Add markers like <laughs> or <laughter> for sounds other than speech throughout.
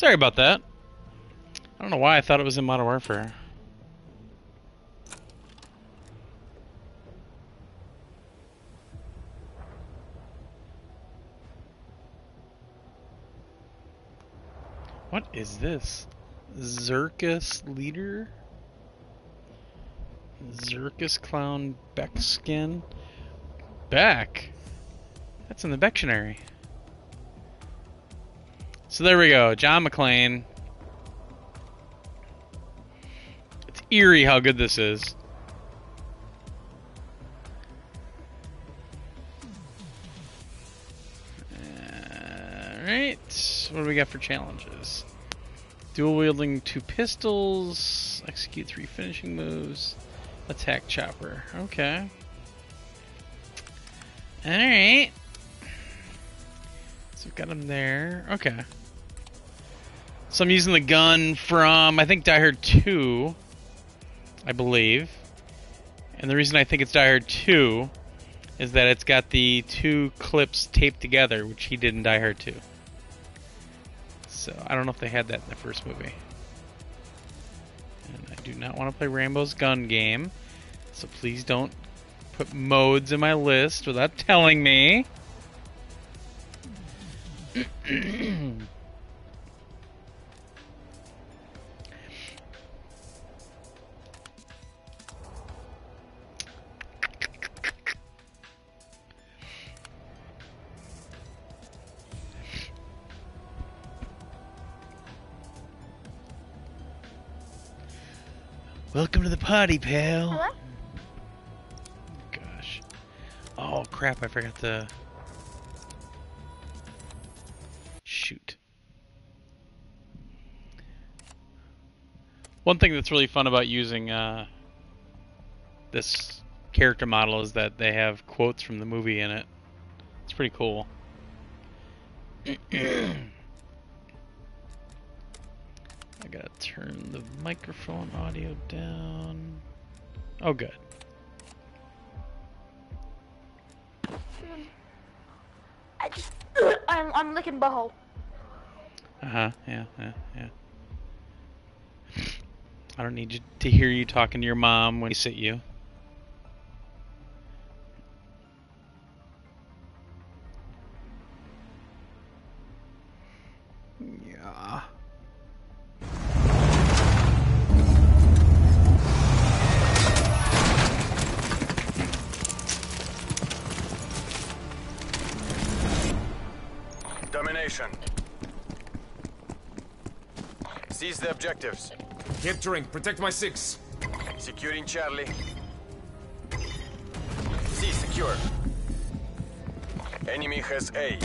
Sorry about that. I don't know why I thought it was in Modern Warfare. What is this? Zirkus leader? Zirkus clown Beck skin? Beck? That's in the Bectionary. So there we go, John McClane. It's eerie how good this is. Alright, what do we got for challenges? Dual wielding two pistols, execute three finishing moves, attack chopper. Okay. Alright. So we've got him there. Okay. So I'm using the gun from, I think, Die Hard 2, I believe. And the reason I think it's Die Hard 2 is that it's got the two clips taped together, which he did in Die Hard 2. So I don't know if they had that in the first movie. And I do not want to play Rambo's gun game, so please don't put modes in my list without telling me. <clears throat> Welcome to the party, pal. Hello? Gosh. Oh crap! I forgot to. Shoot. One thing that's really fun about using uh, this character model is that they have quotes from the movie in it. It's pretty cool. <clears throat> I gotta turn the microphone audio down. Oh, good. I just, I'm, I'm licking butthole. Uh huh. Yeah. Yeah. Yeah. I don't need you to hear you talking to your mom when he sit you. Domination. Seize the objectives. Capturing. Protect my six. Securing Charlie. C secure. Enemy has A.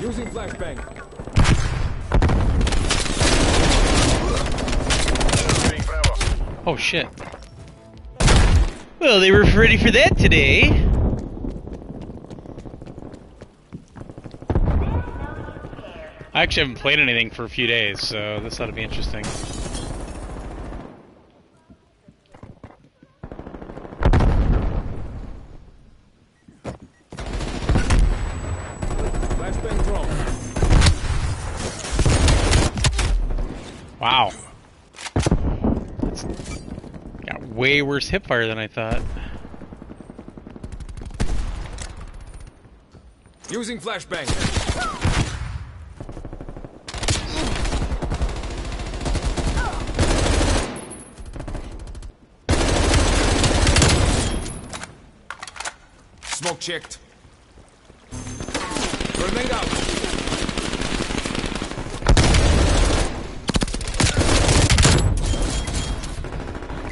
Using flashbang. Securing Bravo. Oh shit. Well, they were ready for that today. I actually haven't played anything for a few days, so this ought to be interesting. Wow. That's got way worse hip fire than I thought. Using flashbang. Checked. Grenade out.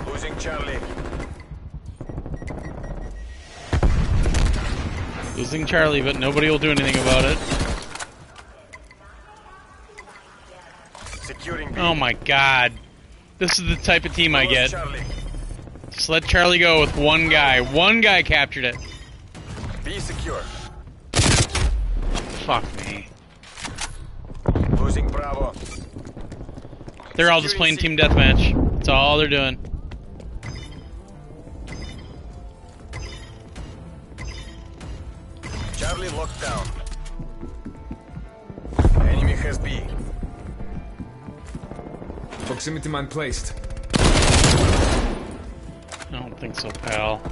Losing Charlie. Losing Charlie, but nobody will do anything about it. Securing B. Oh my god. This is the type of team I get. Charlie. Just let Charlie go with one guy. One guy captured it. B secure. Fuck me. Losing Bravo. They're all just playing team deathmatch. That's all they're doing. Charlie locked down. Enemy has B. Proximity mine placed. I don't think so, pal.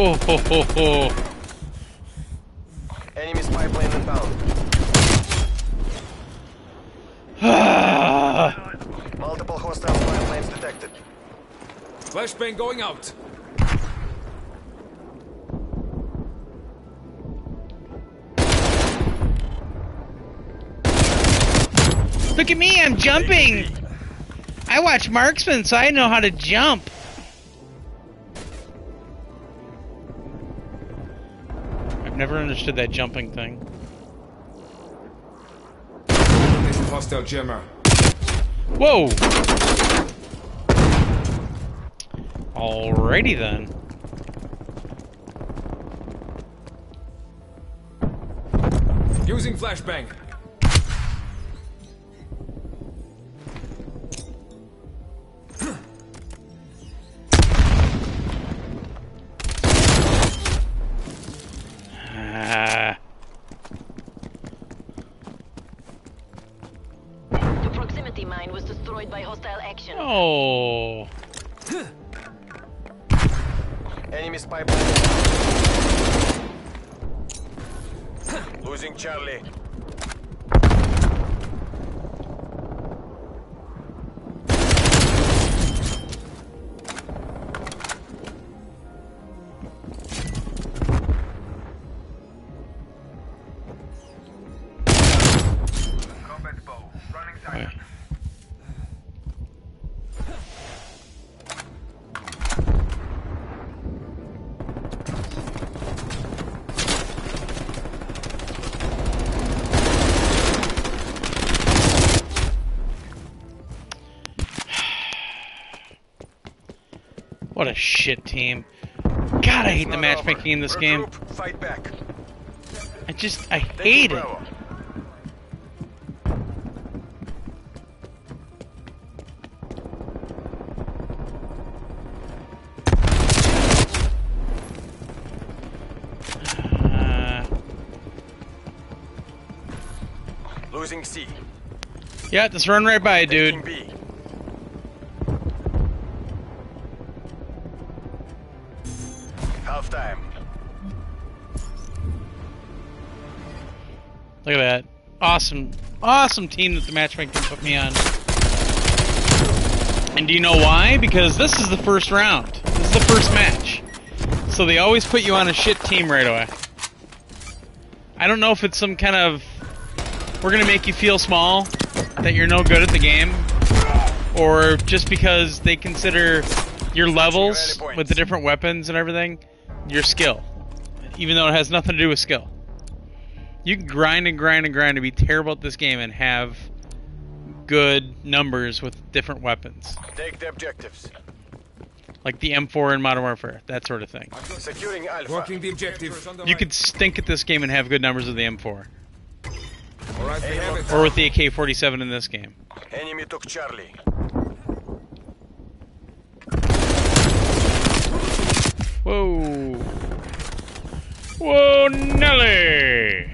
Oh ho ho ho! Enemy spy plane inbound. Multiple hostile spy planes detected. Flashbang going out. Look at me, I'm jumping! I watch Marksman, so I know how to jump. Never understood that jumping thing. There's a hostile jammer. Whoa! Alrighty then. Using flashbang. Shit team. God, I hate the matchmaking in this game. Fight back. I just, I hate it. Uh, Losing C. yeah, just run right by it, dude. Half time. Look at that. Awesome, awesome team that the matchmaking put me on. And do you know why? Because this is the first round. This is the first match. So they always put you on a shit team right away. I don't know if it's some kind of we're gonna make you feel small, that you're no good at the game, or just because they consider your levels with the different weapons and everything, your skill, even though it has nothing to do with skill. You can grind and grind and grind to be terrible at this game and have good numbers with different weapons, Take the objectives. like the M4 in Modern Warfare, that sort of thing. Securing Alpha. Working the objective. You could stink at this game and have good numbers with the M4, Alright, we have it. or with the AK-47 in this game. Enemy took Charlie. Whoa. Whoa, Nelly!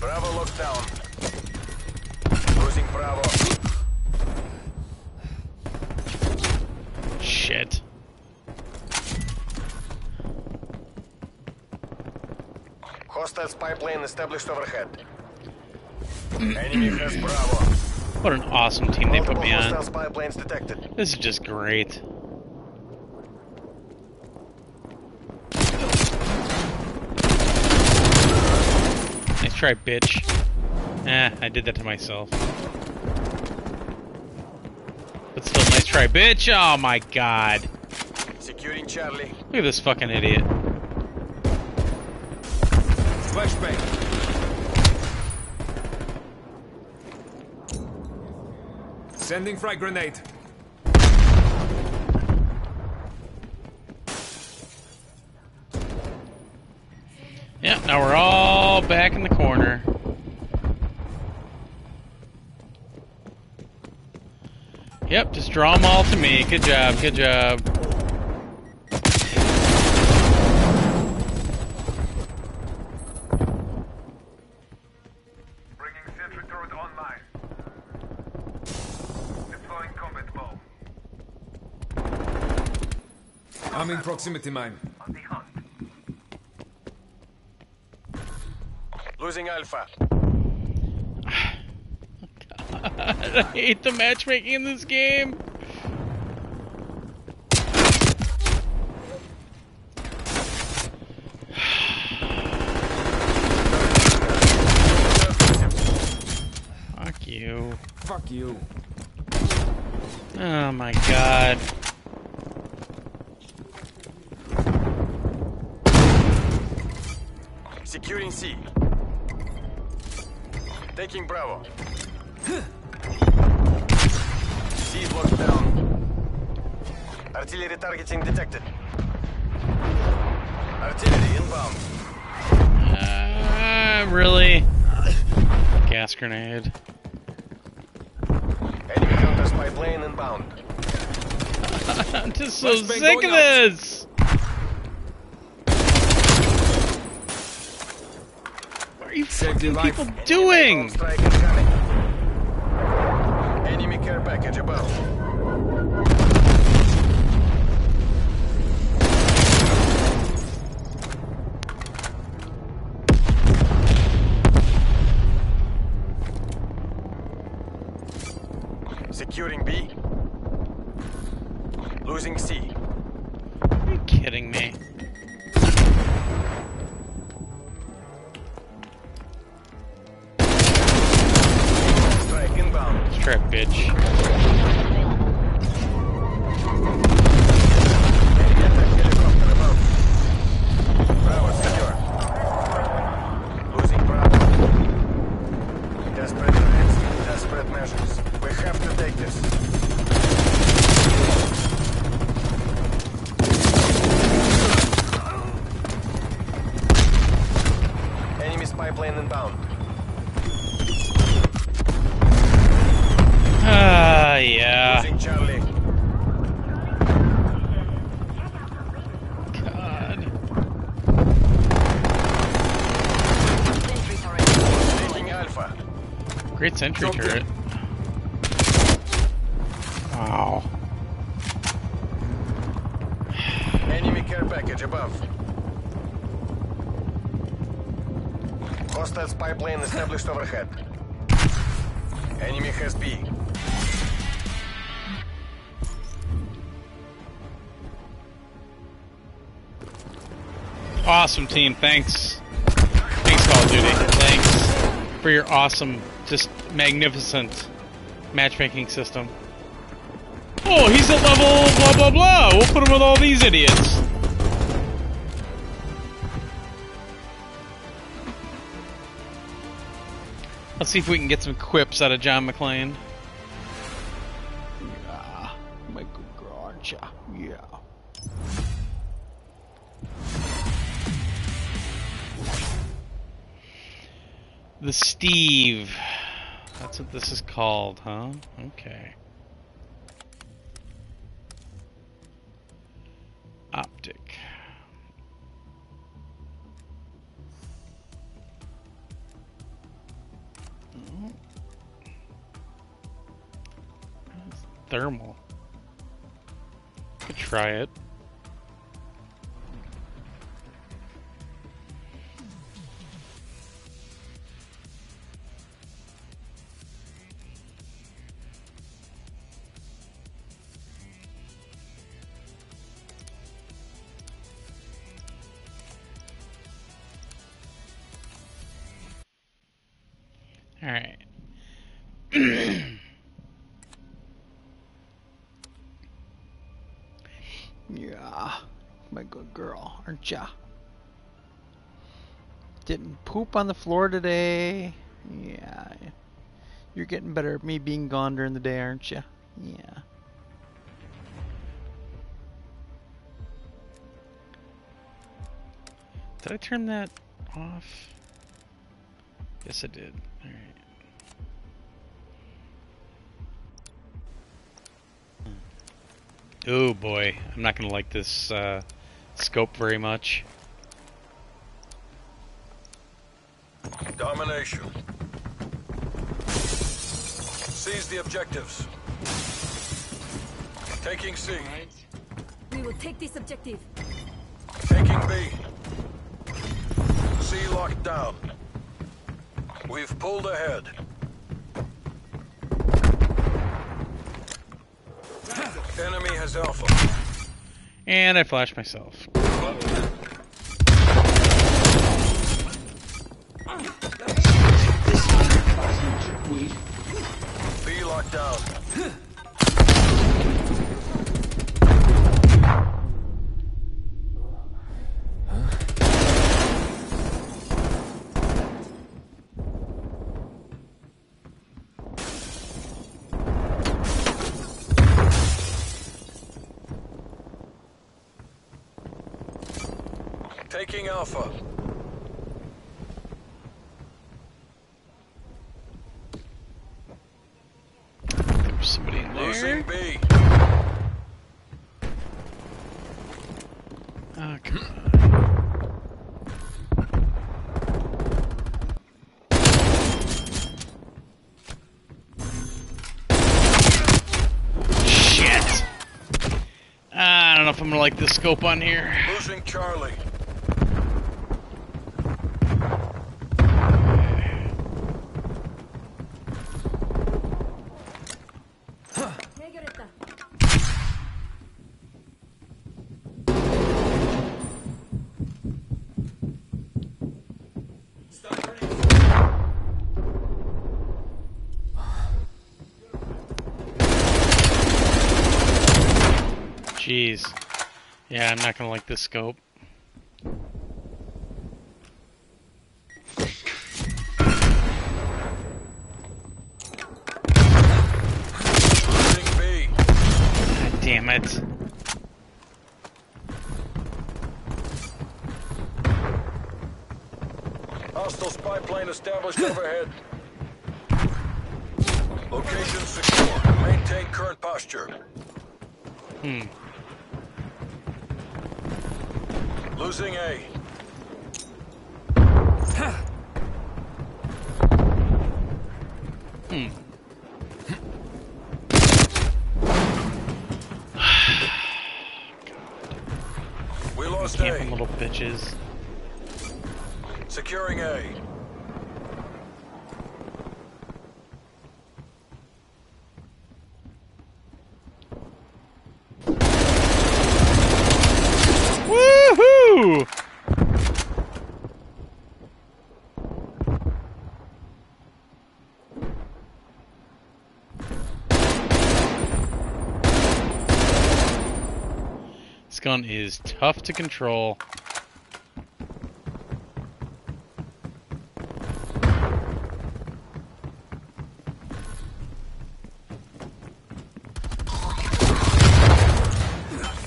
Bravo locked down. Losing Bravo. Shit. Hostile spy plane established overhead. Enemy has Bravo. What an awesome team they put me on. spy planes detected. This is just great. Nice try, bitch. Eh, I did that to myself. But still, nice try, bitch! Oh my god. Securing Charlie. Look at this fucking idiot. Flashbang. Sending frag grenade. Yeah, now we're all back in the corner. Yep, just draw them all to me. Good job, good job. I'm in proximity mine. On the hunt. Losing Alpha. God, <laughs> I hate the matchmaking in this game. <sighs> Fuck you. Fuck you. Oh my god. Securing C. Taking Bravo. C locked down. Artillery targeting detected. Artillery inbound. Uh, really? Gas grenade. Enemy counter spy plane inbound. <laughs> I'm just so sick of this. What are you Save your fucking life. people doing? Enemy care package above. Great sentry Drop turret. Wow. Enemy care package above. Hostile spy plane established overhead. Enemy has B. Awesome team. Thanks. Thanks, for your awesome, just magnificent matchmaking system. Oh, he's at level blah blah blah. We'll put him with all these idiots. Let's see if we can get some quips out of John McClane. The Steve. That's what this is called, huh? Okay. Optic. Oh. Thermal. Could try it. Alright. <coughs> yeah. My good girl, aren't ya? Didn't poop on the floor today. Yeah. You're getting better at me being gone during the day, aren't you? Yeah. Did I turn that off? Yes, I did. Alright. Oh boy, I'm not gonna like this uh, scope very much. Domination. Seize the objectives. Taking C. We will take this objective. Taking B. C locked down. We've pulled ahead. Enemy has Alpha. And I flashed myself. B locked down. Taking Alpha. There's somebody in Losing there. B. Oh, come on. Shit! Ah, I don't know if I'm gonna like this scope on here. Losing Charlie. Yeah, I'm not gonna like this scope. Losing B. God damn it. Hostile spy plane established overhead. Location secure. Maintain current posture. Hmm. Losing A. Hmm. We lost Camping A. little bitches. Securing A. Woohoo! This gun is tough to control.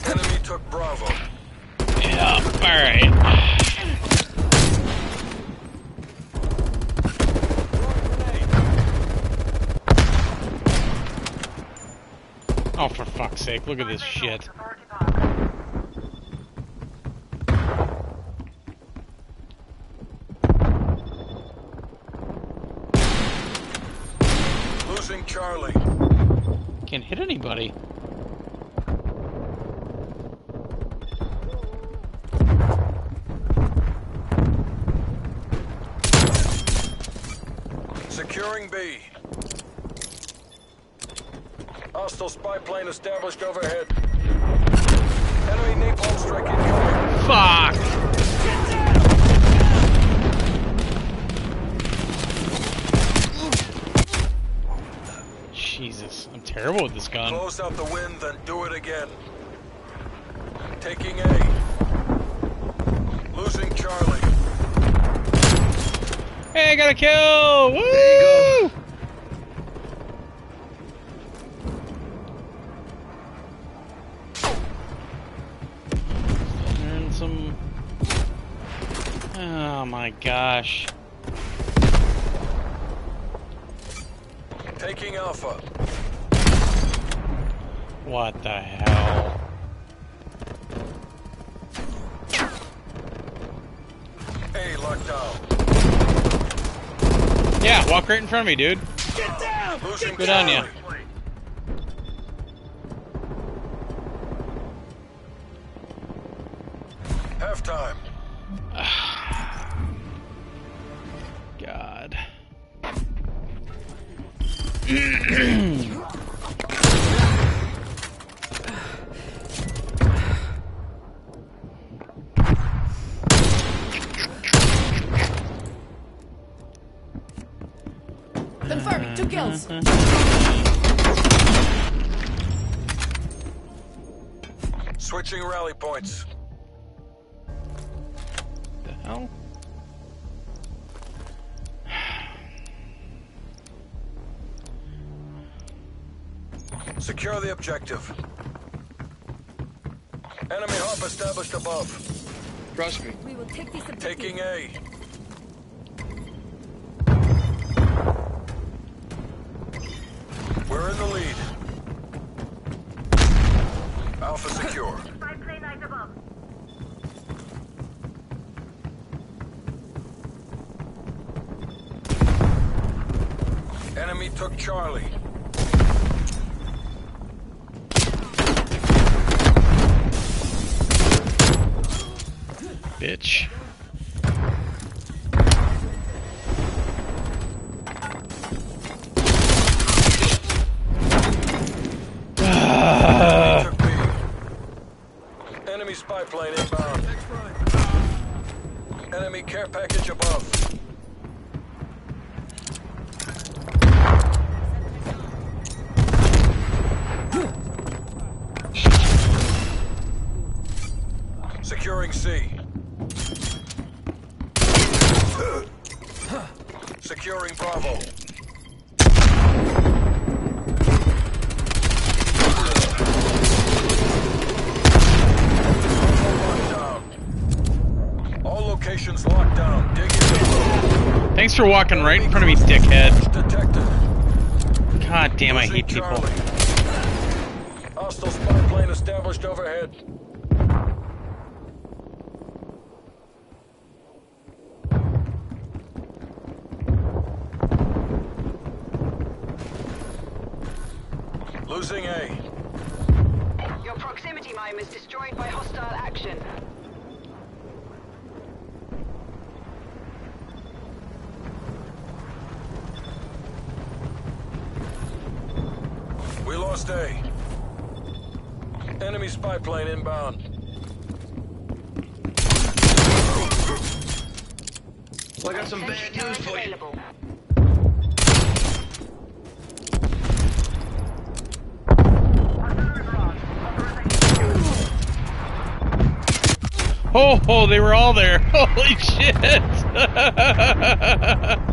Enemy took Bravo. Oh, for fuck's sake, look at this shit. Losing Charlie. Anybody. Securing B. Hostile spy plane established overhead. Enemy napalm strike incoming. Fuck! Terrible with this gun. Close out the wind, then do it again. Taking A. Losing Charlie. Hey, I got a kill! Woo! Some. Oh my gosh. What the hell? A locked down. Yeah, walk right in front of me, dude. Get down! Losing Good on ya. Confirmed. Two kills. Switching rally points. the hell? Secure the objective. Enemy hop established above. Trust me. We will take this objective. Taking A. Charlie. Walking right in front of me, dickhead. God damn, I hate people. Charlie. Hostile spy plane established overhead. Losing A. Your proximity mine was destroyed by hostile action. We lost A. Enemy spy plane inbound. Well, I got some bad news for you. Available. Oh, oh, they were all there. <laughs> Holy shit. <laughs>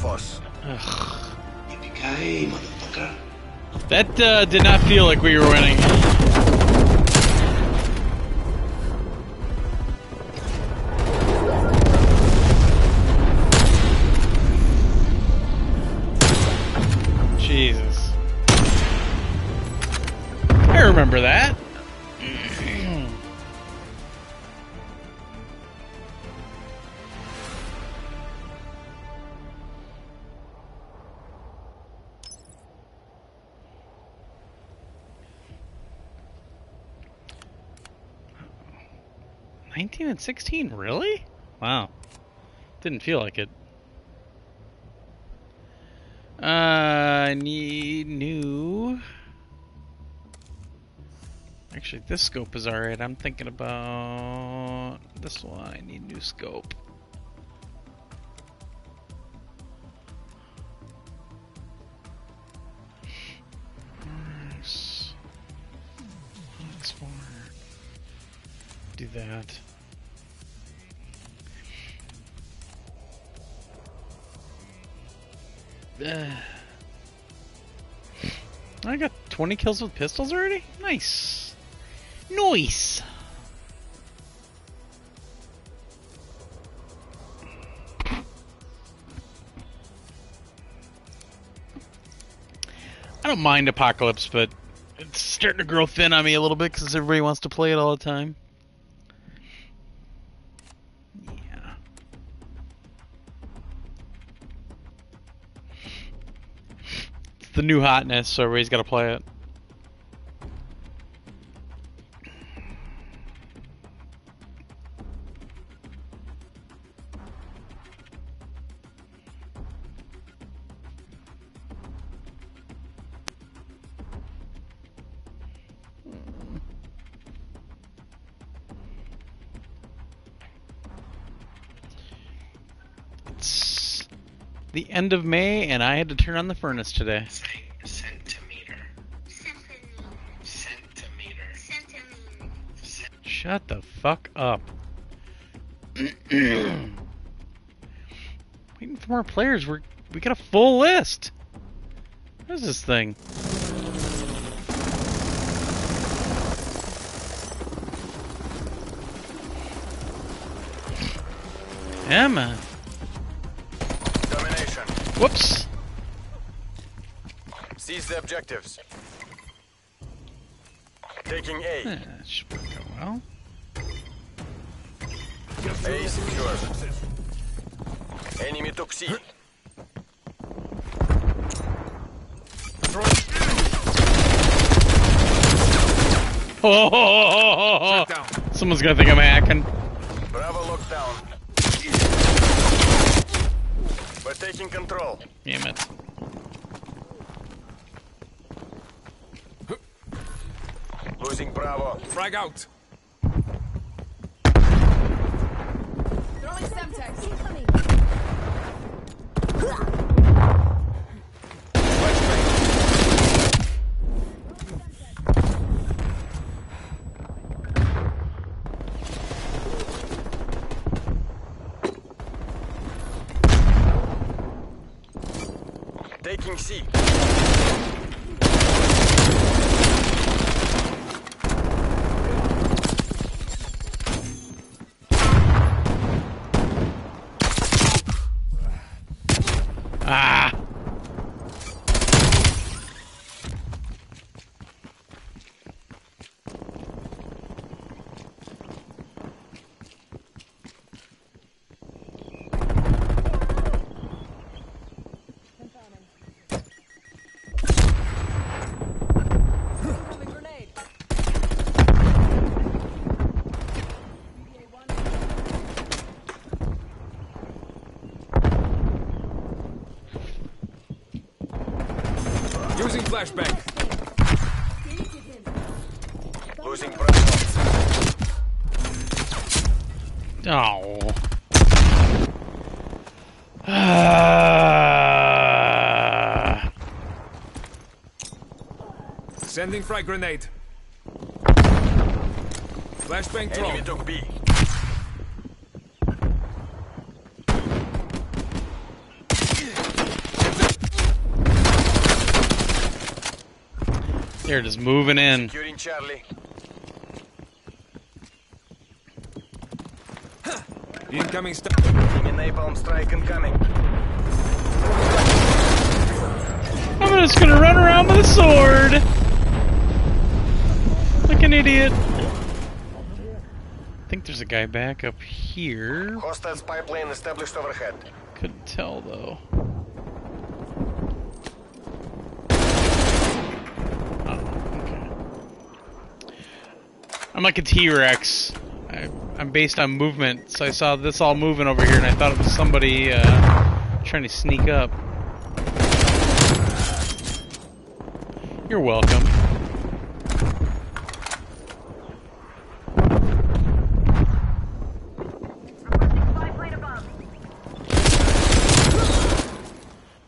fuss. Yippee-ki-yay. That uh, did not feel like we were winning. 15 and 16, really? Wow. Didn't feel like it. Uh, I need new... Actually, this scope is alright. I'm thinking about this one. I need new scope. Do that. <sighs> I got 20 kills with pistols already? Nice. Nice. I don't mind Apocalypse, but it's starting to grow thin on me a little bit because everybody wants to play it all the time. The new hotness, so everybody's got to play it. End of May, and I had to turn on the furnace today. Centimeter. Centimeter. Shut the fuck up. <clears throat> Waiting for more players. We're we got a full list. What is this thing? Emma. Domination. Whoops. Seize the objectives. Taking A. Eh, that should work out well. A secure. Enemy took C. Oh, Down. someone's gonna think I'm hacking. Bravo locked down. We're taking control. Damn it. Losing Bravo. Frag out. Throwing Semtex. Incoming. C. Ah! Incoming grenade. Using flashbang. Losing Bravo. Oh. Ah. Sending frag grenade. Flashbang Enemy thrown. took B. They're just moving in. Securing Charlie. Incoming st- napalm strike incoming. I'm just gonna run around with a sword. Like an idiot. I think there's a guy back up here. Hostile spy plane established overhead. Couldn't tell though. I'm like a T-Rex. I, I'm based on movement, so I saw this all moving over here, and I thought it was somebody uh, trying to sneak up. You're welcome.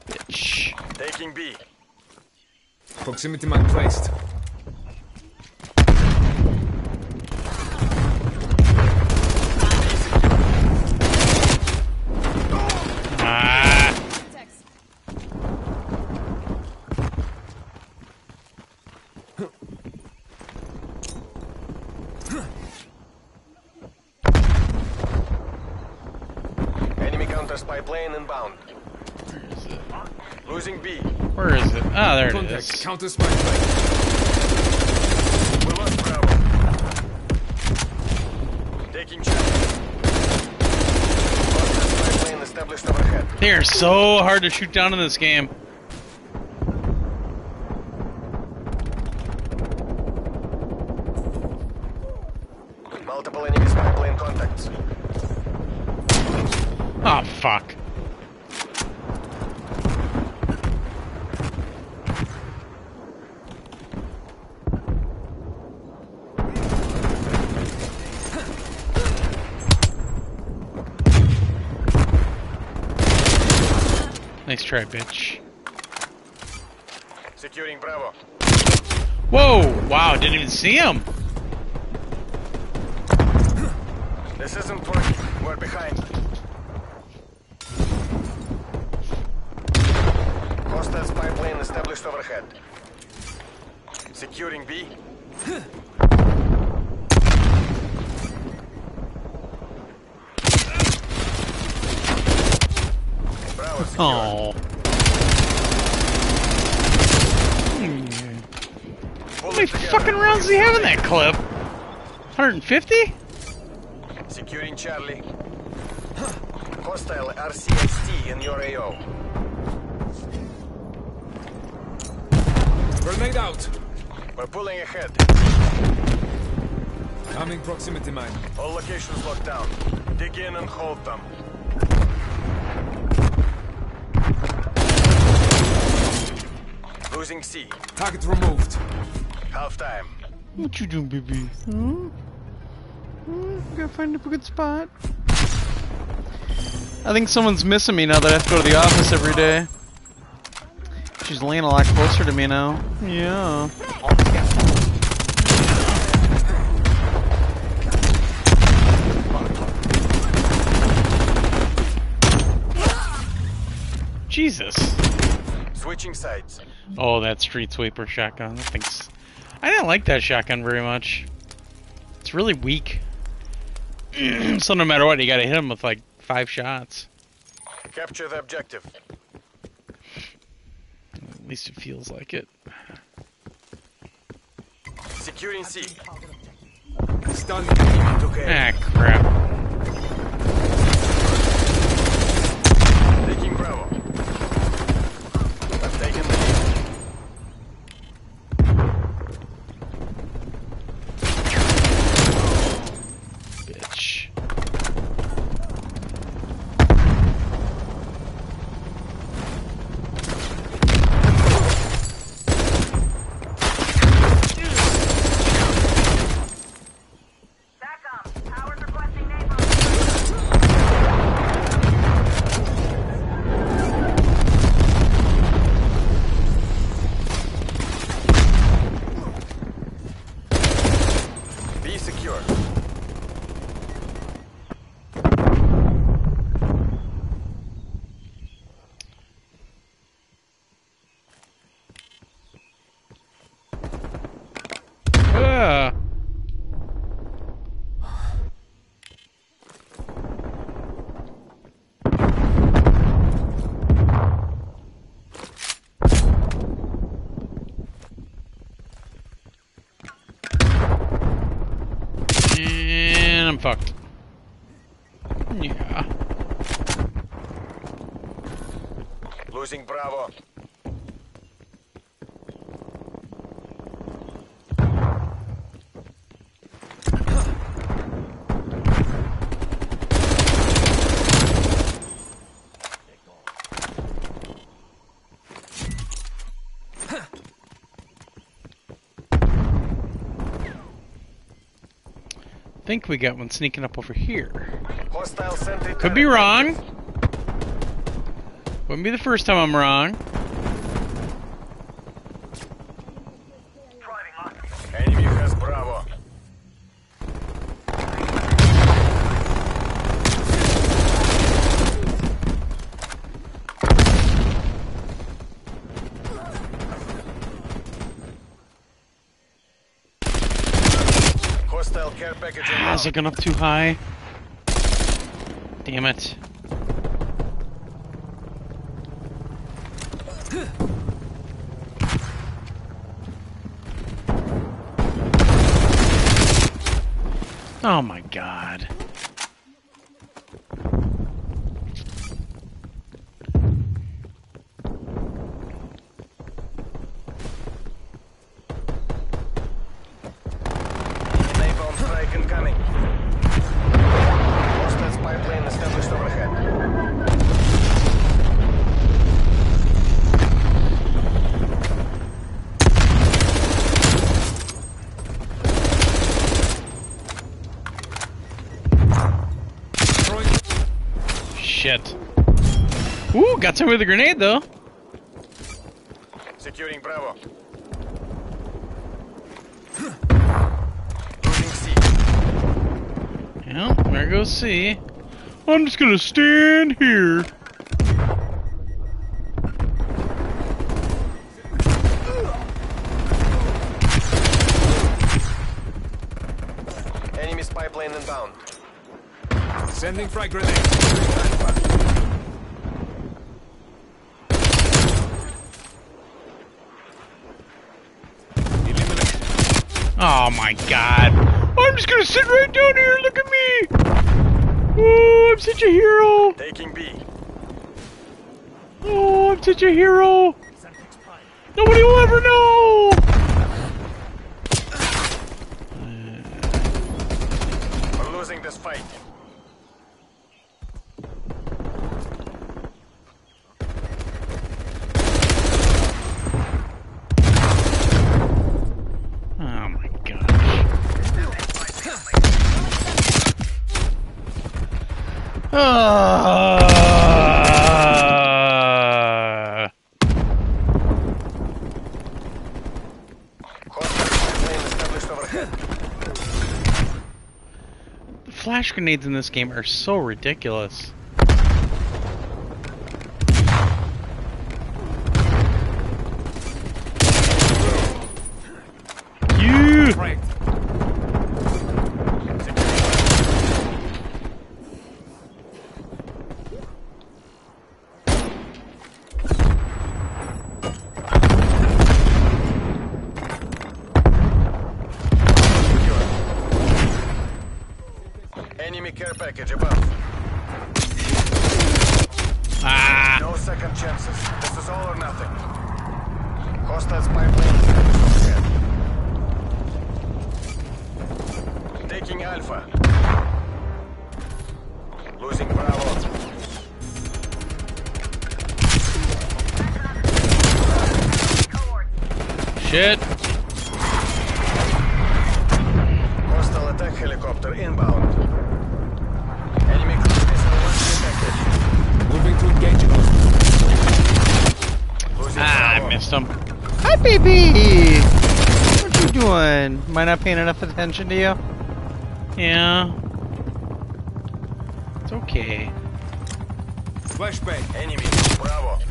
Bitch. Taking B. Proximity mine placed. Ah. Text. Enemy counter spy plane inbound. Where is it? Losing B. Where is it? Ah, there it Contact. is. Counter. They are so hard to shoot down in this game. Try, bitch. Securing Bravo. Whoa! Wow, didn't even see him. This isn't working. We're behind. Hostile spy plane established overhead. Securing B. Bravo secure. Oh. How many Bullets together. fucking rounds does he have in that clip? 150? Securing Charlie. Hostile RC-XD in your AO. Grenade out. We're pulling ahead. Coming proximity mine. All locations locked down. Dig in and hold them. Losing C. Target removed. Half time. What you doing, baby? Huh? Gotta find a good spot. I think someone's missing me now that I have to go to the office every day. She's laying a lot closer to me now. Yeah. Jesus. Switching sides. Oh, that street sweeper shotgun. That thing's. I didn't like that shotgun very much. It's really weak. <clears throat> so no matter what, you gotta hit him with like five shots. Capture the objective. At least it feels like it. Securing C. Stun. Took A. Ah, crap. Taking Bravo. I've taken the lead. Bitch. SATCOM, towers requesting napalm. B secure. Ah. And I'm fucked. Yeah. Losing Bravo. think we got one sneaking up over here. Hostile. Could be wrong. Wouldn't be the first time I'm wrong. Enemy has Bravo. Hostile care package Ah, I was inbound. up too high. Damn it. Oh my god. Napalm strike incoming. Hostile spy plane established overhead. Throwing. Shit. Ooh, got some with a grenade though. Securing Bravo. Losing C. Yeah, there goes C. I'm just gonna stand here. Enemy spy plane inbound. Sending frag grenade. Eliminate. Oh my god. I'm just gonna sit right down here. Look at me. Oh, I'm such a hero. Taking B. Oh, I'm such a hero. Nobody will ever know. We're losing this fight. Oh my gosh. The flash grenades in this game are so ridiculous. I not paying enough attention to you? Yeah. It's okay. Flashbang. Enemy. Bravo.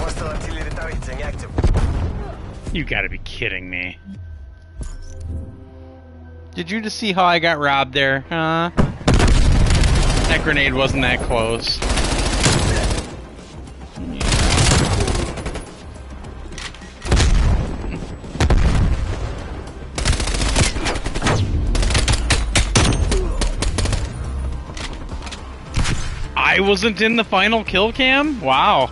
Hostile artillery targeting active. You gotta be kidding me. Did you just see how I got robbed there, huh? That grenade wasn't that close. Wasn't in the final kill cam? Wow.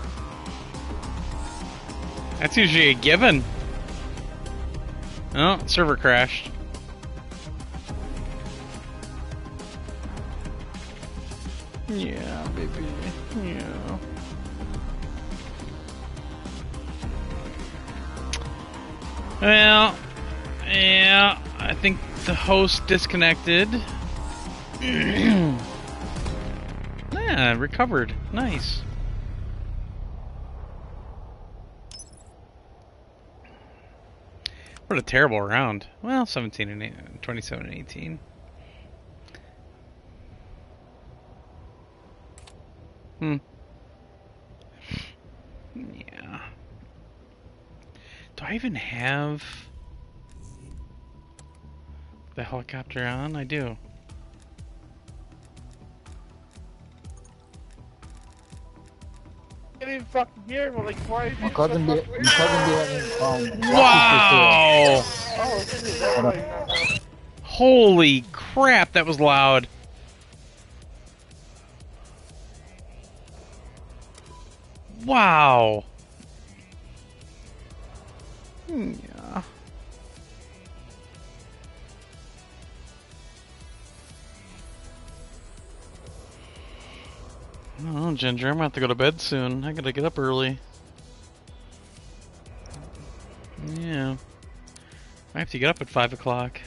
That's usually a given. Oh, server crashed. Yeah, baby. Yeah. Well, yeah, I think the host disconnected. <clears throat> recovered. Nice. What a terrible round. Well, 17 and 8, 27 and 18. Hmm. Yeah. Do I even have the helicopter on? I do. Fucking hear him. I'm like, why is he My cousin be, my cousin be having um. Wow! Oh, this is that Holy crap, that was loud. Wow. Hmm, Oh, Ginger, I'm gonna have to go to bed soon. I gotta get up early. Yeah. I have to get up at 5 o'clock.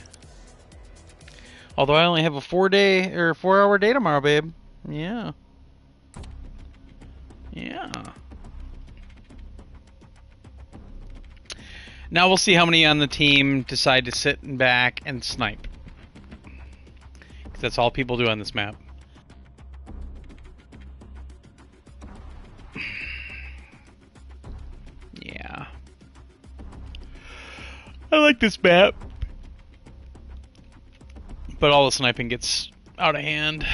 Although I only have a four day or four hour day tomorrow, babe. Yeah. Yeah. Now we'll see how many on the team decide to sit and back and snipe. 'Cause that's all people do on this map. I like this map. But all the sniping gets out of hand.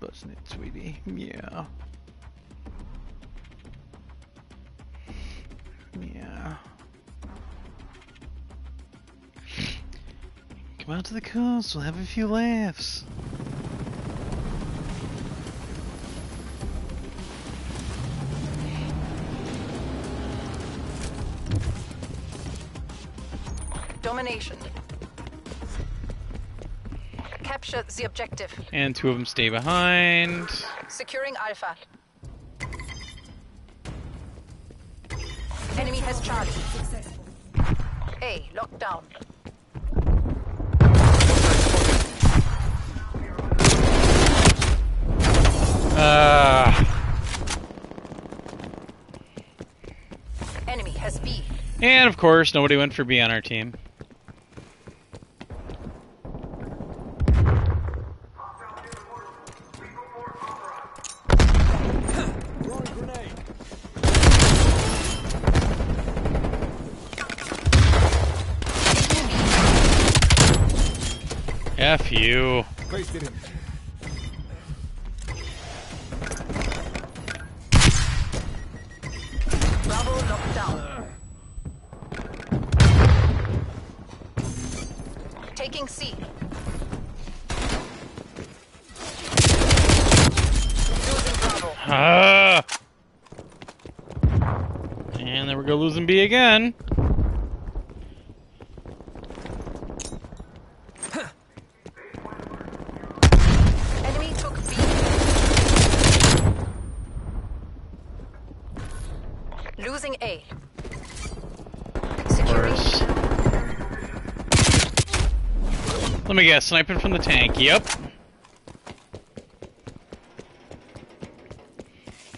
Doesn't it, sweetie? Yeah. Yeah. Come out to the coast, we'll have a few laughs. Domination. Capture the objective. And two of them stay behind. Securing Alpha. Enemy has Charlie. A, locked down. Uh, Enemy has B. and of course, nobody went for B on our team. F you. Wasted him. Bravo locked down. Taking C. Ah! And then we go losing B again. Enemy took B. Losing A. Securing Worse. Guess, sniping from the tank. Yep.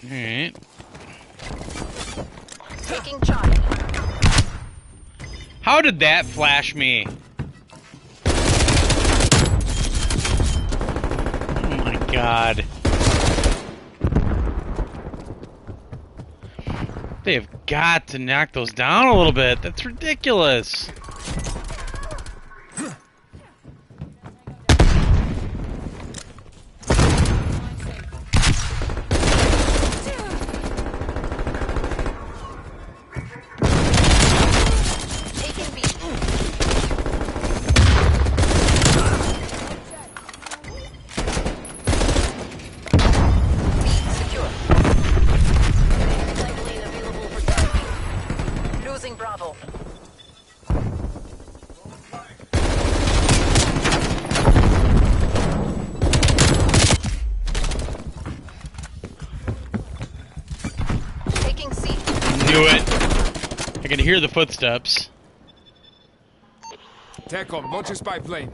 Alright. taking Charlie. How did that flash me? Oh my god. They have got to knock those down a little bit. That's ridiculous. Hear the footsteps. TACOM, launch a spy plane.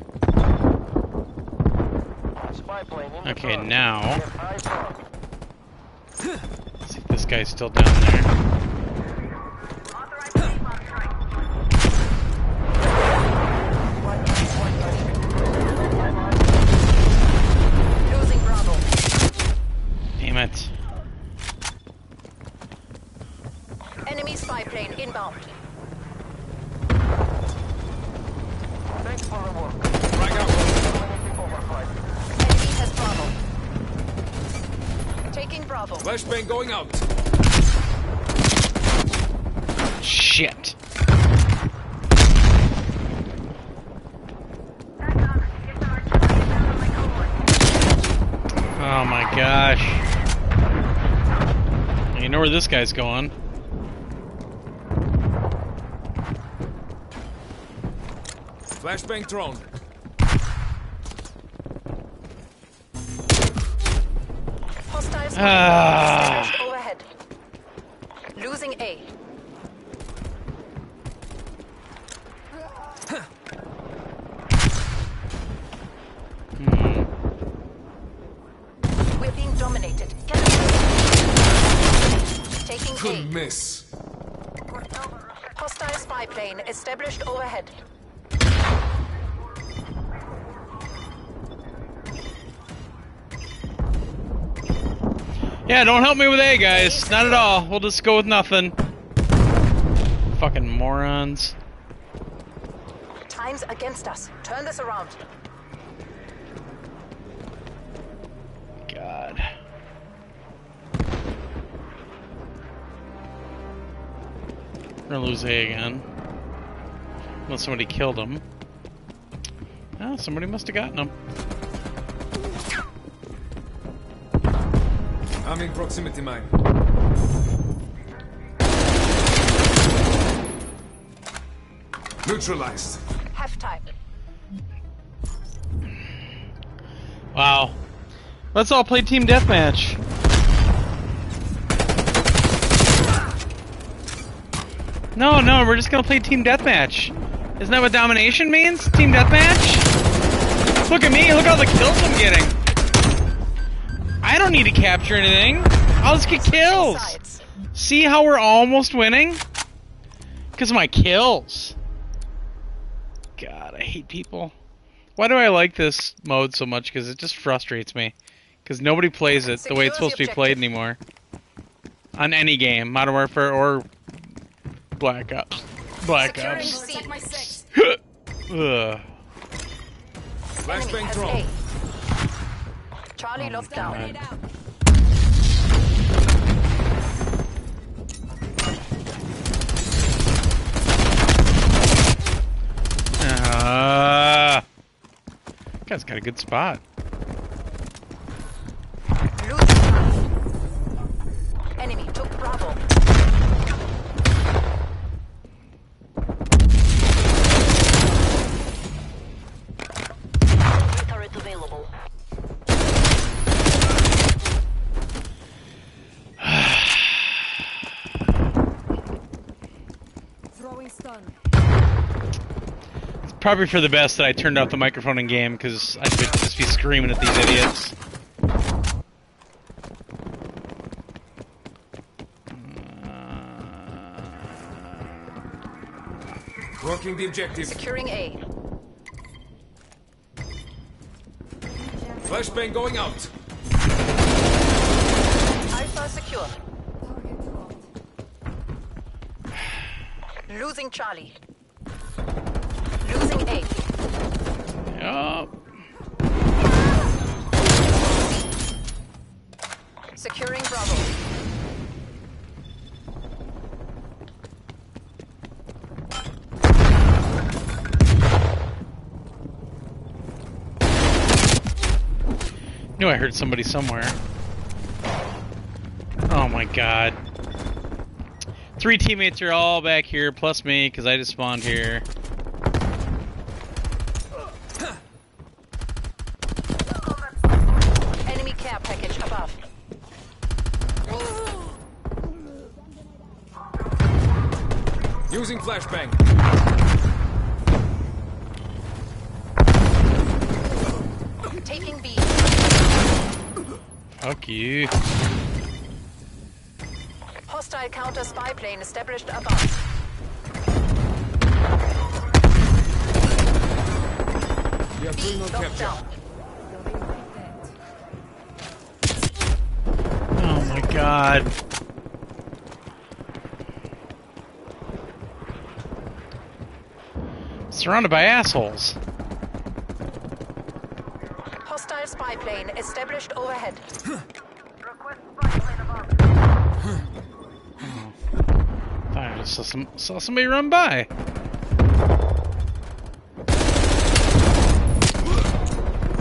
Spy plane in Okay, now let's see if this guy's still down there. Losing Bravo. Damn it. Enemy spy plane inbound. Thanks for the work. Frag out. Overflight. Enemy has Bravo. Taking Bravo. Flashbang going out. Shit. Oh my gosh. You know where this guy's going. Flashbang thrown. Ah. Yeah, don't help me with A, guys. Not at all. We'll just go with nothing. Fucking morons. Time's against us. Turn this around. God. We're gonna lose A again. Unless somebody killed him. Oh, somebody must have gotten him. I'm in proximity mine. Neutralized. Half time. Wow. Let's all play team deathmatch. No, no, we're just gonna play team deathmatch. Isn't that what domination means? Team deathmatch? Look at me, look at all the kills I'm getting. I don't need to capture anything. I'll just get kills. See how we're almost winning? Because of my kills. God, I hate people. Why do I like this mode so much? Because it just frustrates me. Because nobody plays it the way it's supposed to be played anymore. On any game. Modern Warfare or Black Ops. Black Securing Ops. <laughs> Ugh. Enemy Flashbang has thrown. A. Charlie Oh locked down. God. Ah. Guy's got a good spot. Losing Charlie. Enemy took Bravo. Turret available. Throwing stun. Probably for the best that I turned off the microphone in game because I could just be screaming at these idiots. Uh, working the objective. Securing A. Flashbang going out. Alpha secure. Losing Charlie. Losing A. Yup. Securing Bravo. Knew I heard somebody somewhere. Oh my god. Three teammates are all back here, plus me, because I just spawned here. Flashbang. Taking B. Fuck you. Hostile counter spy plane established above. We are B doing no capture. down. Oh my god. Surrounded by assholes. Hostile spy plane established overhead. I just saw, some, saw somebody run by.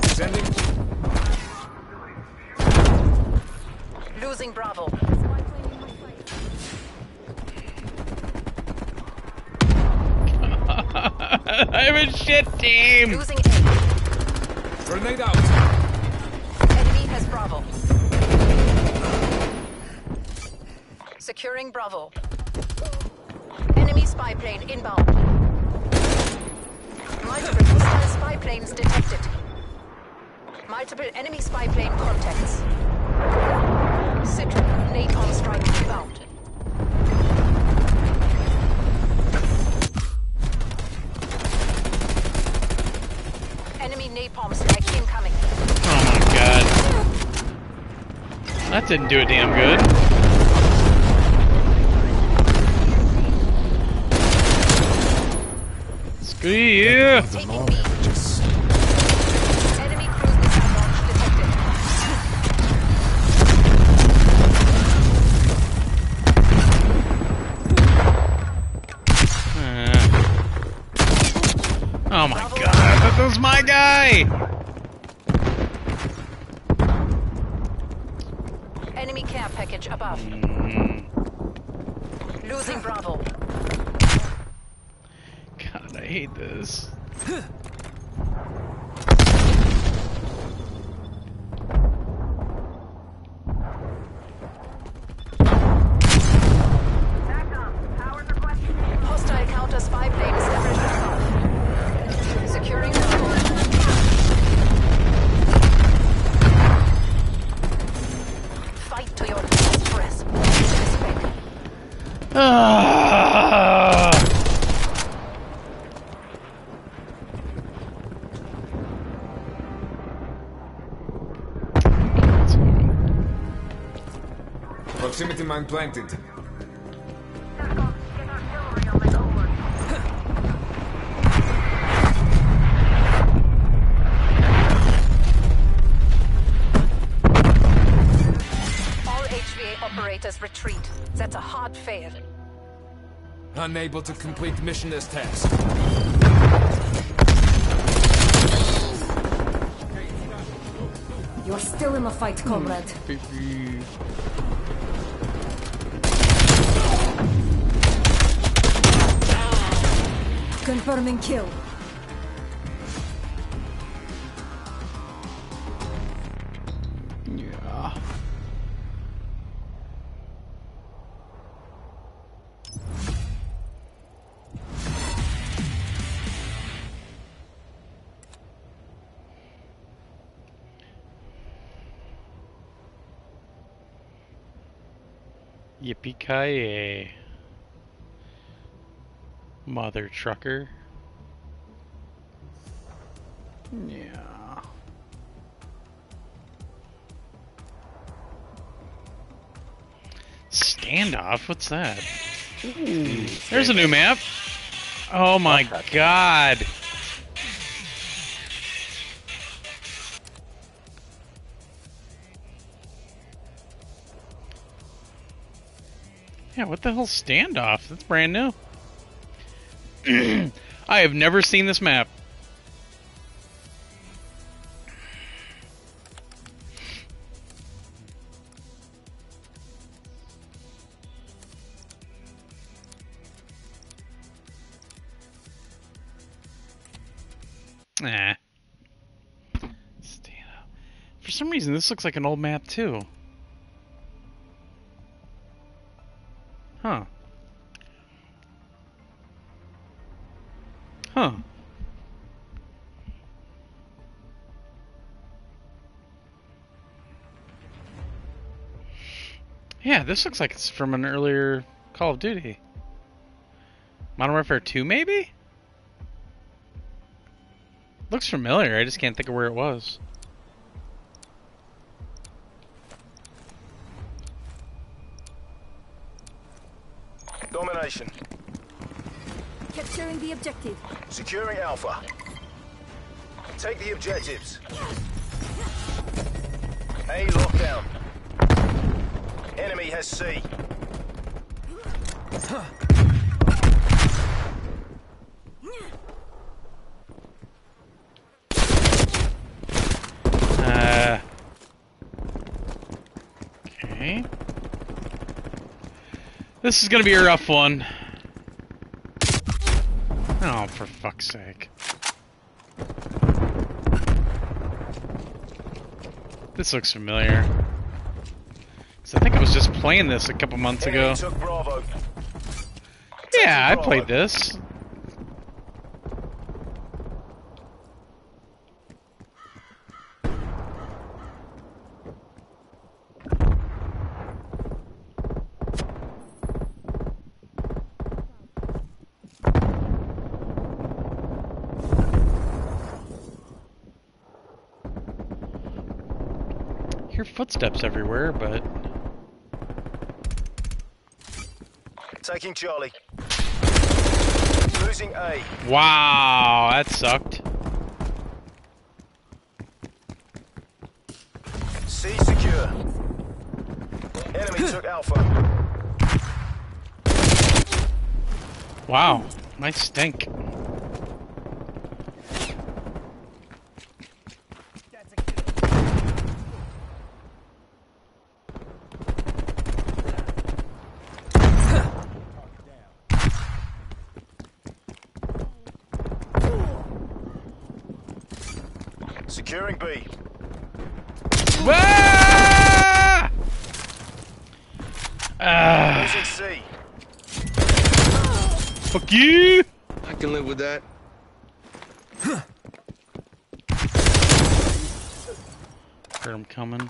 Sending. Losing Bravo. <laughs> I'm a shit team. Losing A. Grenade out. Enemy has Bravo. Securing Bravo. Enemy spy plane inbound. Multiple hostile spy planes detected. Multiple enemy spy plane contacts. Citron, napalm strike inbound. Enemy napalm strike incoming. Oh my god. That didn't do a damn good. Screw you. God, getting mine planted. retreat. That's a hard fail. Unable to complete mission this task. You're still in the fight, comrade. Confirming kill. Yeah. Yippee ki Mother trucker. Yeah. Standoff? What's that? There's a new map. Oh my god. Yeah, what the hell standoff? That's brand new. I have never seen this map. Nah. For some reason, this looks like an old map too. Yeah, this looks like it's from an earlier Call of Duty. Modern Warfare 2, maybe? Looks familiar, I just can't think of where it was. Domination. Capturing the objective. Securing Alpha. Take the objectives. A lockdown. Enemy has C. Uh. Okay. This is gonna be a rough one. Oh, for fuck's sake. This looks familiar. 'Cause I think I was just playing this a couple months ago. Enemy took Bravo. Yeah, I played this. Hear footsteps everywhere, but Taking Charlie. Losing A. wow, that sucked. C secure. Enemy took Alpha. Wow, nice stink. Securing B. Ah! Ah, Losing C. fuck you! I can live with that. Heard him coming.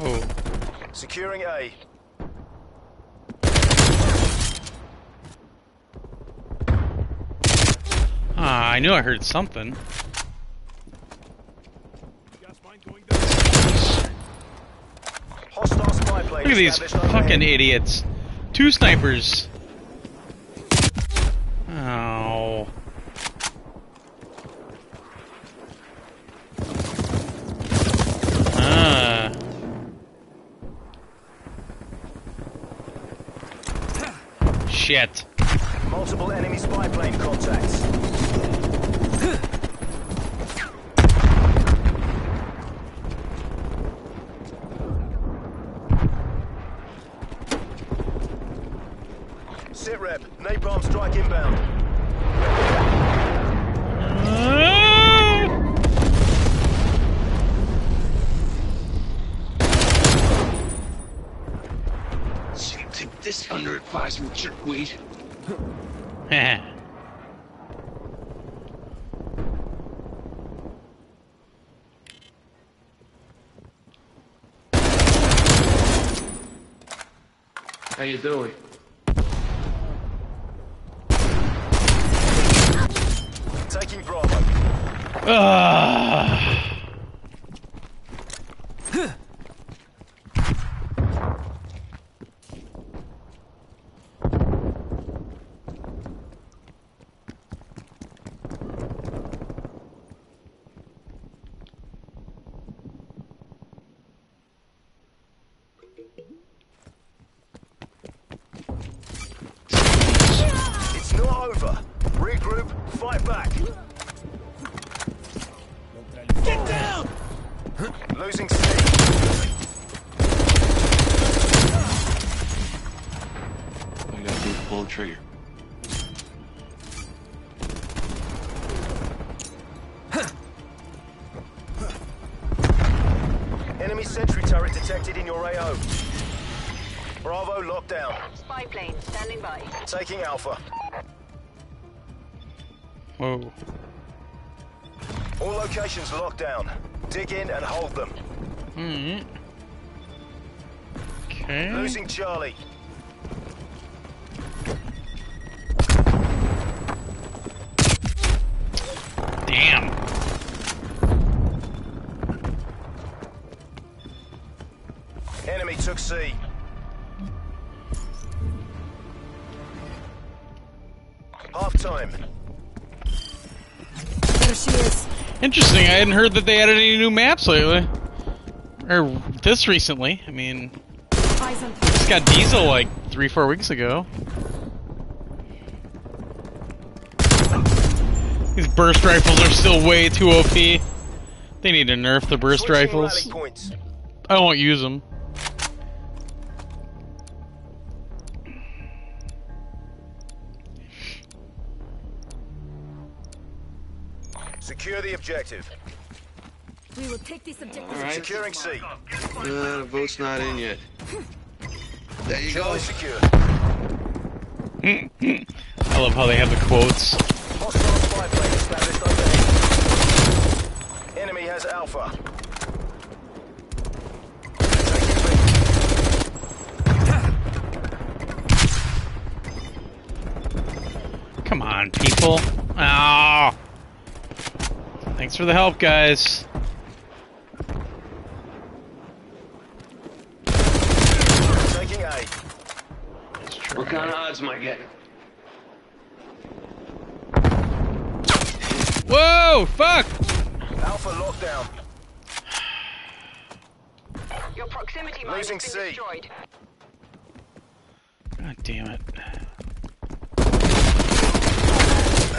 Oh, Securing A. ah, I knew I heard something. Hostile spy plane Look at these fucking idiots. Two snipers. Oh. Shit. Multiple enemy spy plane contacts. Sit rep. Napalm strike inbound. So you take this under advisement, <laughs> How you doing? Taking Bravo. Ugh. Hadn't heard that they added any new maps lately. Or this recently. I mean, just got Diesel like three, four weeks ago. These burst rifles are still way too OP. They need to nerf the burst Switching rifles. I won't use them. Secure the objective. We will take this objective. All right. Securing C. Uh, the vote's not in yet. There you go. Secure. <laughs> I love how they have the quotes. Hostile spy plane established overhead. Enemy has Alpha. Come on, people. Oh. Thanks for the help, guys. What kind of odds am I getting? Whoa! Fuck! Alpha lockdown. Your proximity mine Losing has been C. destroyed. God damn it.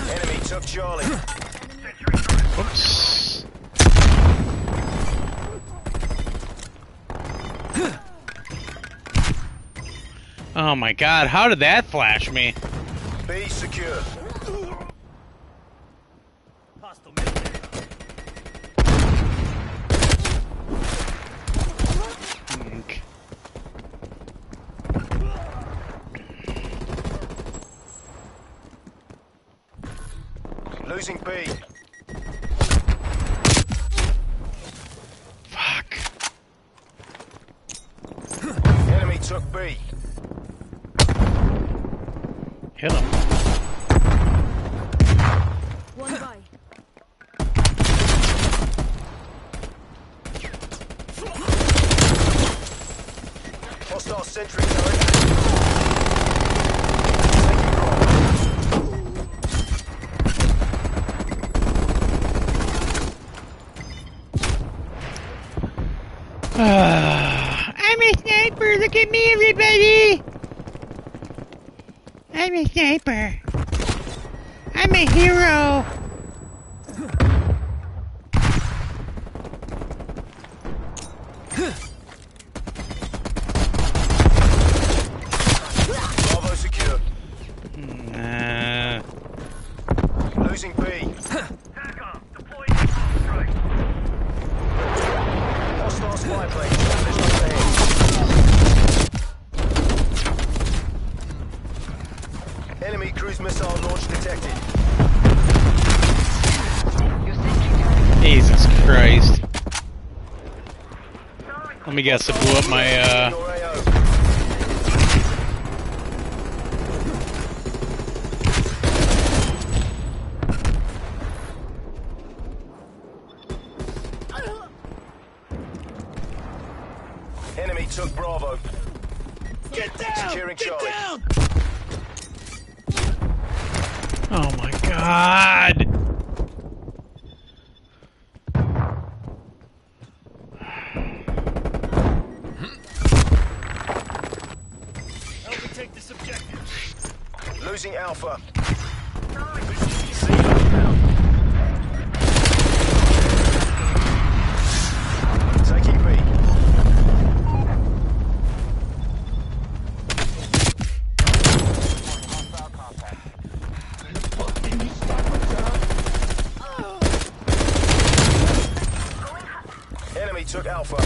Enemy took Charlie. <laughs> Oh my god, how did that flash me? B secure. Fuck. Losing B. Fuck. Enemy took B. Hit him. One by. Hostile sentry turret. Taking Bravo. I'm a sniper. Look at me, everybody. I'm a sniper. I'm a hero. Bravo secure. Nah. Losing B. Hostile spy plane established overhead. Enemy cruise missile launch detected. Jesus Christ. Let me guess, it blew up my, uh... Alpha. Enemy took Alpha.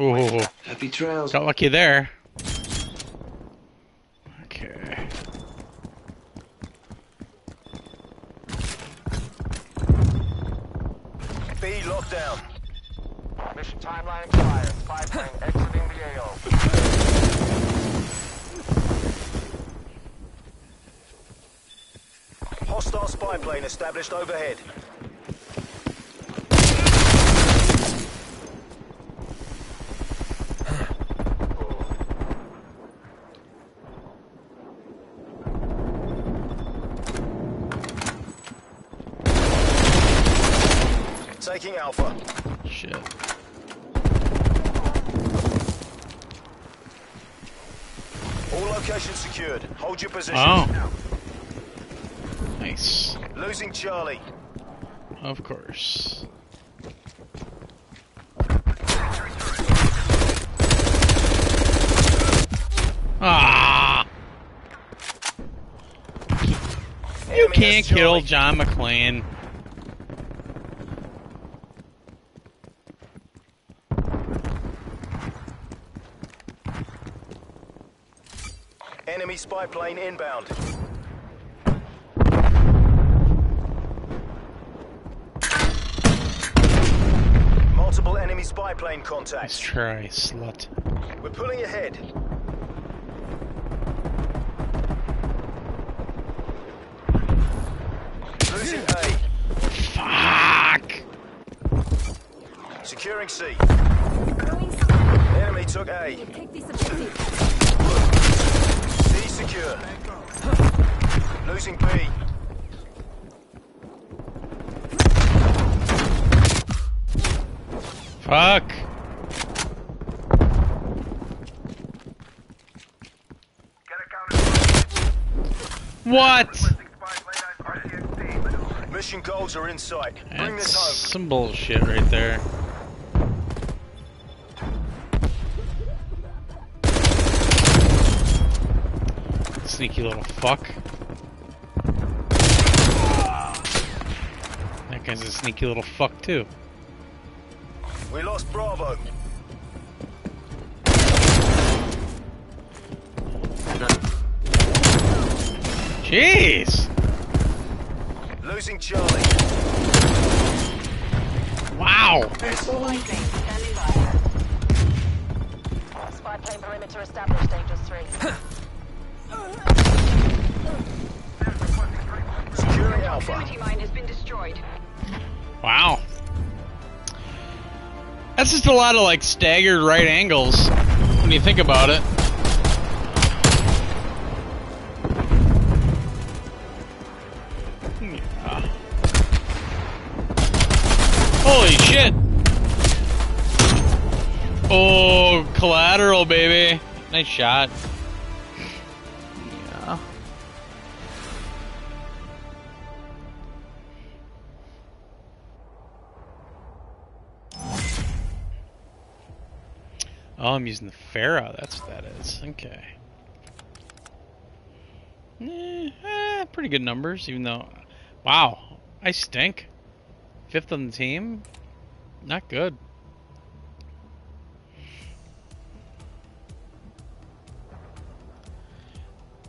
Ooh. Happy trails. Got lucky there. Okay. B locked down. Mission timeline expired. Spy plane exiting the AO. Hostile spy plane established overhead. Taking Alpha. Shit. All locations secured. Hold your position. Oh. Nice. Losing Charlie. Of course. Ah! You can't kill John McClane. Enemy spy plane inbound. Multiple enemy spy plane contact. Let's try, slut. We're pulling ahead. Losing A. Fuck! Securing C. Enemy took A. Take this objective. C secure. <laughs> Losing B. Fuck! Get a counter. What? Spy plane on RC-XD. Maneuver. Mission goals are in sight. Bring That's this home. some bullshit right there. Sneaky little fuck. That guy's a sneaky little fuck too. We lost Bravo. Jeez! Losing Charlie. Wow! Spy plane standing by. Spy plane perimeter established, Dangerous 3. Securing Alpha. Mine has been destroyed. Wow. That's just a lot of like staggered right angles when you think about it. Yeah. Holy shit! Oh, collateral, baby. Nice shot. Oh, I'm using the Pharaoh. That's what that is. Okay. Eh, eh, pretty good numbers, even though. Wow, I stink. Fifth on the team? Not good.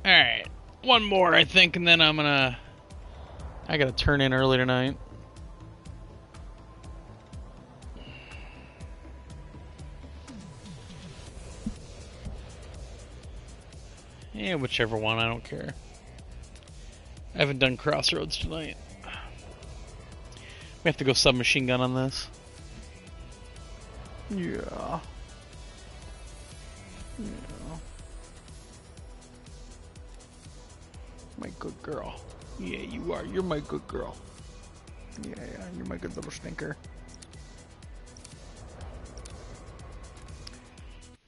Alright, one more, I think, and then I'm gonna. I gotta turn in early tonight. Yeah, whichever one, I don't care. I haven't done Crossroads tonight. We have to go submachine gun on this. Yeah. Yeah. My good girl. Yeah, you are. You're my good girl. Yeah, yeah, you're my good little stinker.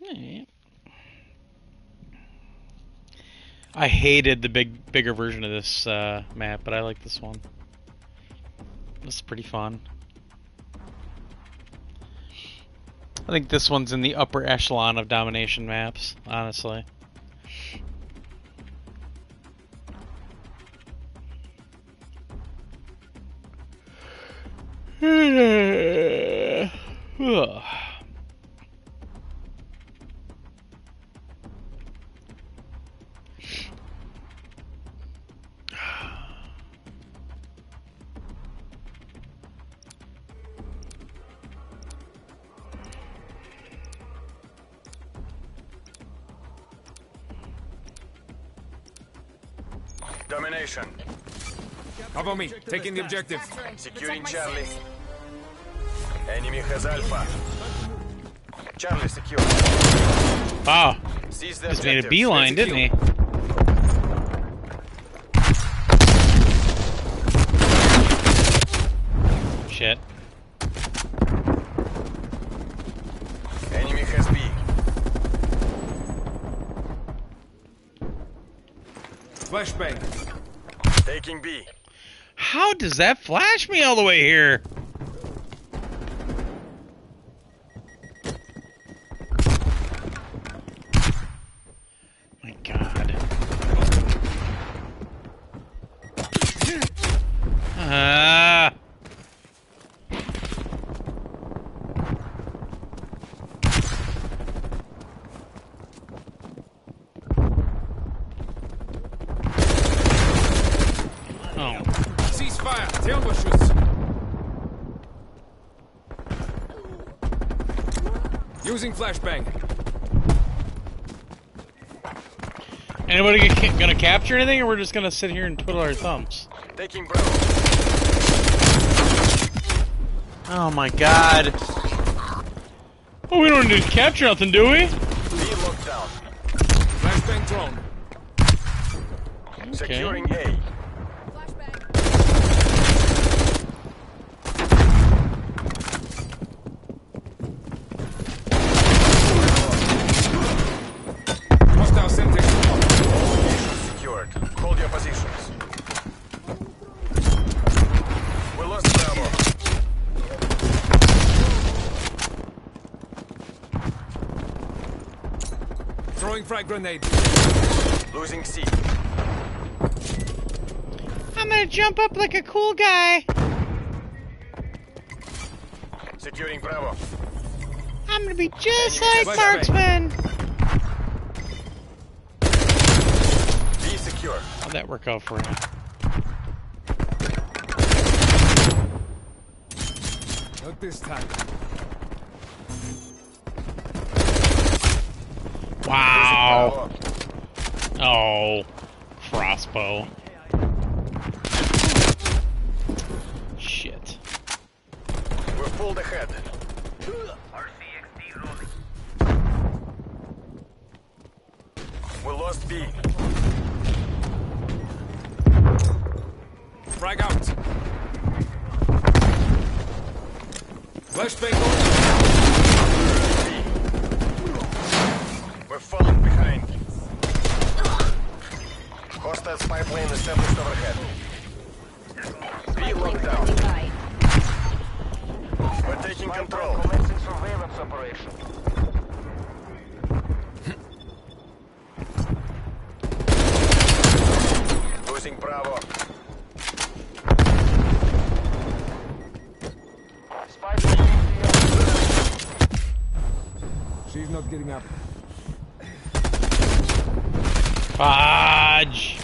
Yeah. I hated the big, bigger version of this uh, map, but I like this one. This is pretty fun. I think this one's in the upper echelon of domination maps, honestly. <sighs> Ugh. Cover me. Taking the objective. Securing Charlie. Enemy has Alpha. Charlie secure. Wow. Seize the Just made a beeline, didn't he? Shit. Enemy has B. Flashbang. Taking B. How does that flash me all the way here? My god. Ah. Oh. Ceasefire. Terrorschutz. Using flashbang. Anybody g- gonna capture anything, or we're just gonna sit here and twiddle our thumbs? Taking Bravo. Oh my god. Oh, we don't need to capture nothing, do we? B locked down. Flashbang thrown. Securing A. Hostile Semtex. Location secured. Hold your positions. We lost Bravo. Throwing frag grenade. Losing C. I'm gonna jump up like a cool guy. Securing Bravo. I'm gonna be just Enemy like Marksman. B secure. How'd that work out for you? Not this time. Wow. Bravo. Oh, crossbow. Shit. We're pulled ahead. We lost B. Frag out. Flashbang going. We're falling behind. Hostile spy plane established overhead. B locked down. We're taking control. Commencing surveillance operation. not getting up. Fudge!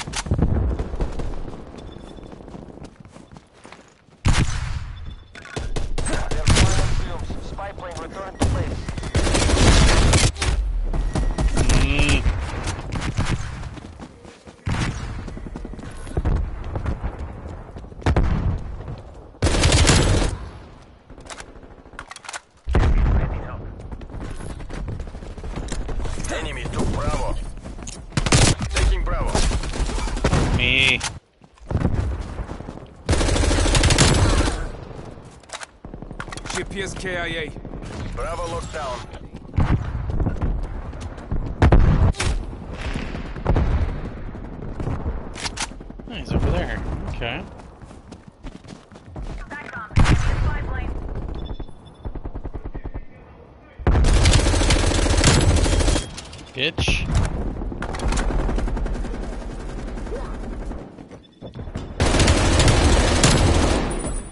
They're flying on fumes. Spy plane return to base. Mm. Enemy took Bravo. Taking Bravo. Me. She appears KIA. Bravo locked down. Oh, he's over there. Okay. Bitch.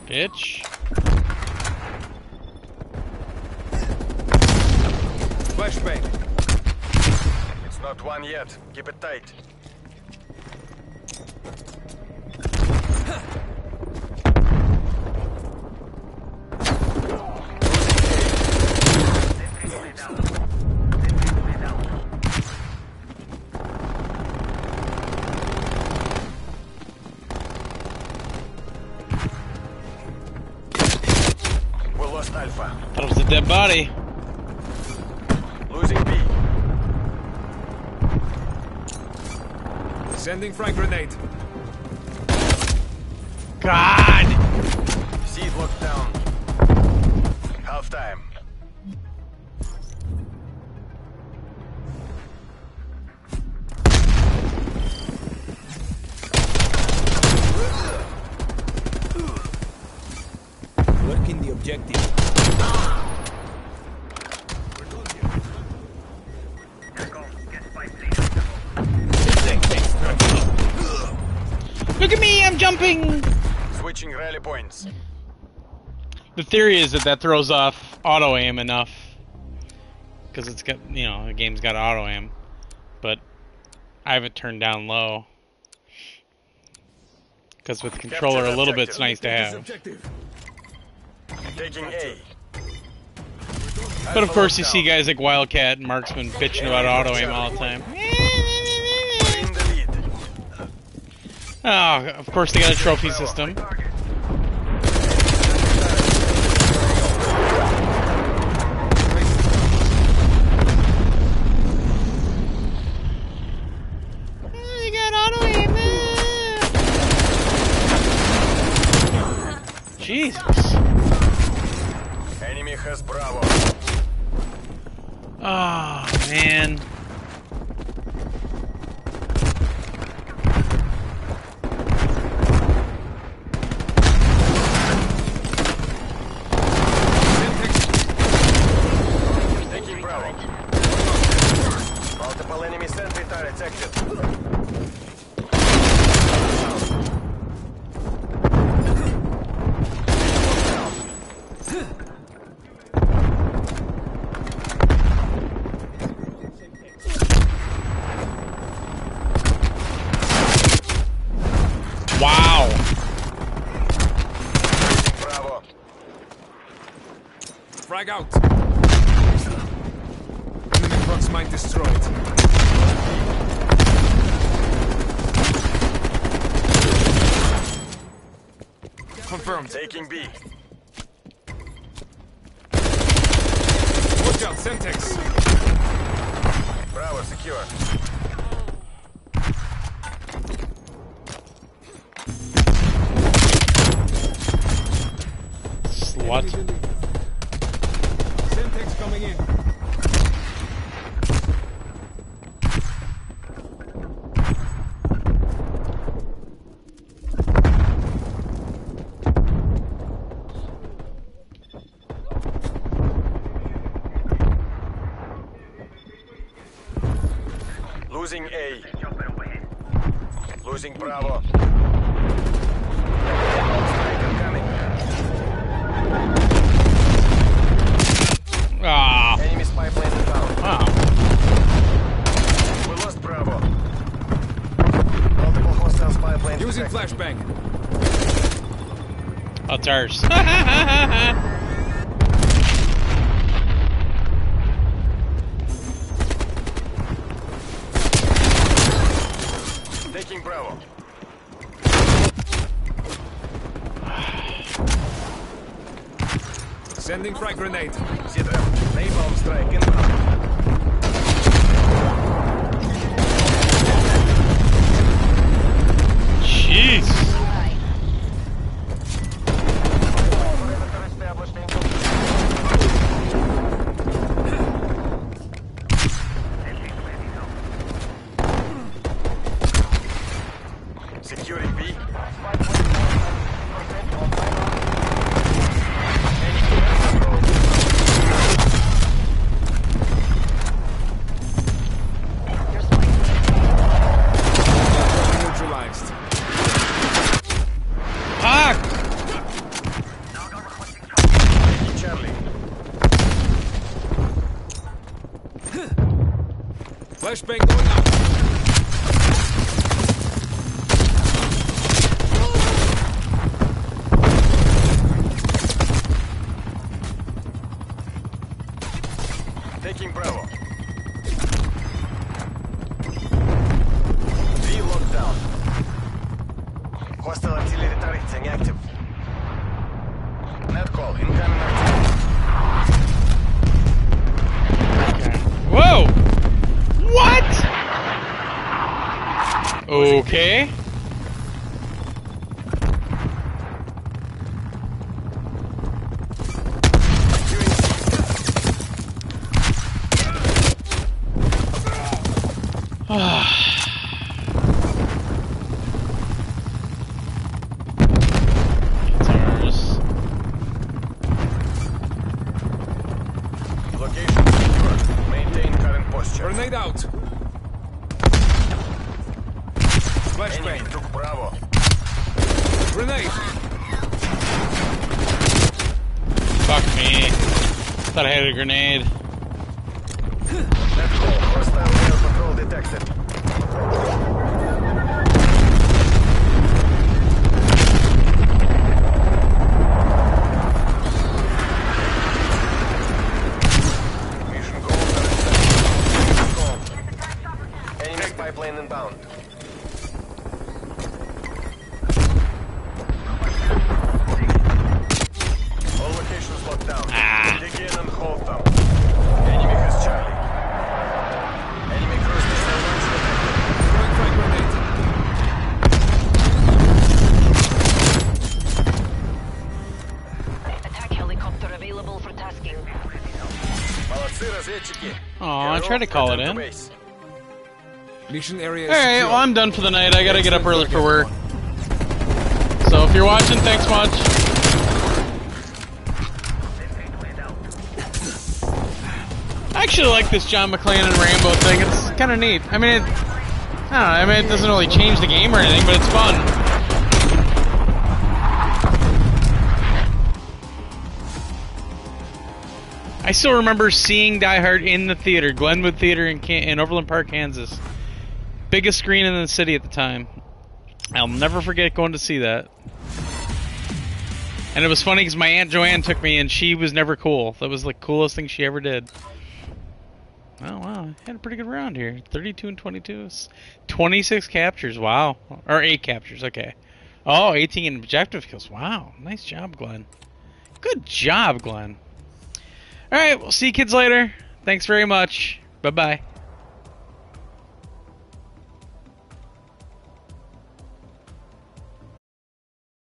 Bitch. Flashbang. It's not one yet. Keep it tight. Sending frag grenade. Rally. The theory is that that throws off auto aim enough. Because it's got, you know, the game's got auto aim. But I have it turned down low. Because with the controller, a little bit's nice to have. Taking A. But of course, you see guys like Wildcat and Marksman bitching about auto aim all the time. In the lead. Oh, of course they got a trophy system. They got auto aim. Jesus. Enemy has Bravo. Oh man. Taking Bravo. Multiple enemy sentry turrets active. Wow. Bravo. Frag out. Enemy prox mine destroyed. Confirmed. Taking B. Watch out, Semtex. Bravo secure. Slut. Coming in. Losing A. Losing Bravo. It's ours. <laughs> Taking Bravo. Sending frag grenade. Okay. To call it in. Mission area Alright, well, I'm done for the night. I gotta get up early for work. So if you're watching, thanks much. I actually like this John McClane and Rambo thing. It's kind of neat. I mean, it, I don't know. I mean, it doesn't really change the game or anything, but it's fun. I still remember seeing Die Hard in the theater, Glenwood Theater in, Can- in Overland Park, Kansas. Biggest screen in the city at the time. I'll never forget going to see that. And it was funny because my aunt Joanne took me, and she was never cool. That was the coolest thing she ever did. Oh wow, I had a pretty good round here. 32 and 22. 26 captures. Wow. Or 8 captures. Okay. Oh, 18 objective kills. Wow. Nice job, Glenn. Good job, Glenn. All right, we'll see you kids later. Thanks very much. Bye bye.